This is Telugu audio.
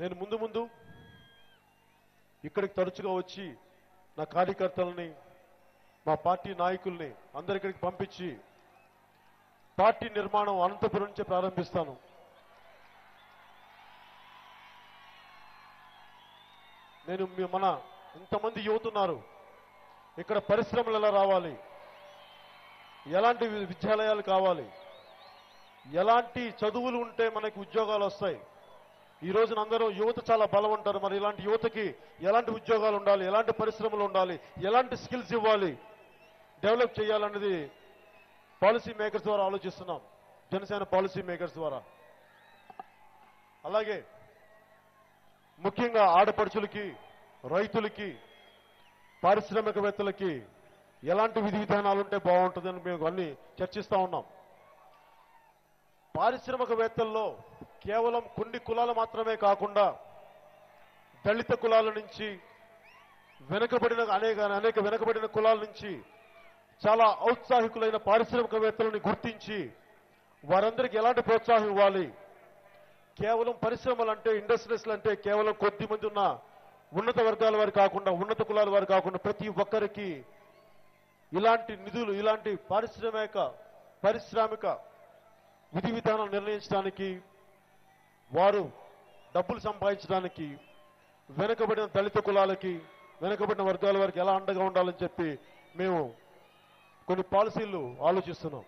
నేను ముందు ముందు ఇక్కడికి తరచుగా వచ్చి నా కార్యకర్తలని మా పార్టీ నాయకుల్ని అందరిక్కడికి పంపించి పార్టీ నిర్మాణం అనంతపురం నుంచే ప్రారంభిస్తాను. నేను మీ- మన ఇంతమంది యువతున్నారు. ఇక్కడ పరిశ్రమలు ఎలా రావాలి? ఎలాంటి విద్యాలయాలు కావాలి? ఎలాంటి చదువులు ఉంటే మనకి ఉద్యోగాలు వస్తాయి? ఈ రోజున అందరూ యువత చాలా బలం ఉంటారు మరి ఇలాంటి యువతకి ఎలాంటి ఉద్యోగాలు ఉండాలి? ఎలాంటి పరిశ్రమలు ఉండాలి? ఎలాంటి స్కిల్స్ ఇవ్వాలి? డెవలప్ చేయాలన్నది పాలసీ మేకర్స్ ద్వారా ఆలోచిస్తున్నాం. జనసేన పాలసీ మేకర్స్ ద్వారా. అలాగే ముఖ్యంగా ఆడపడుచులకి రైతులకి పారిశ్రామికవేత్తలకి ఎలాంటి విధి విధానాలు ఉంటే బాగుంటుందని మేము అన్ని చర్చిస్తూ ఉన్నాం. పారిశ్రామికవేత్తల్లో కేవలం కొన్ని కులాలు మాత్రమే కాకుండా దళిత కులాల నుంచి వెనుకబడిన అనేక అనేక వెనుకబడిన కులాల నుంచి చాలా ఔత్సాహికులైన పారిశ్రామికవేత్తలను గుర్తించి వారందరికీ ఎలాంటి ప్రోత్సాహం ఇవ్వాలి? కేవలం పరిశ్రమలు అంటే ఇండస్ట్రీస్లు అంటే కేవలం కొద్ది మంది ఉన్న ఉన్నత వర్గాల వారు కాకుండా ఉన్నత కులాల వారు కాకుండా ప్రతి ఒక్కరికి ఇలాంటి నిధులు ఇలాంటి పారిశ్రామిక పారిశ్రామిక విధి విధానం నిర్ణయించడానికి వారు డబ్బులు సంపాదించడానికి వెనుకబడిన దళిత కులాలకి వెనుకబడిన వర్గాల వారికి ఎలా అండగా ఉండాలని చెప్పి మేము కొన్ని పాలసీలు ఆలోచిస్తున్నాం.